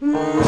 嗯。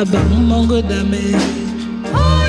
about Mongo damage.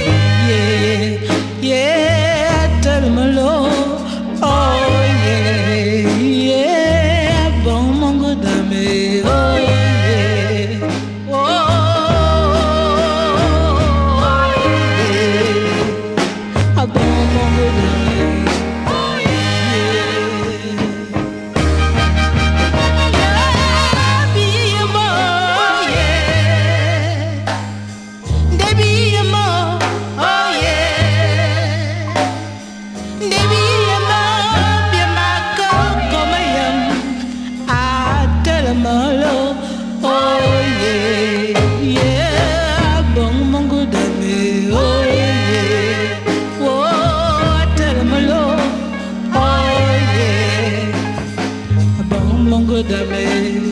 toda vez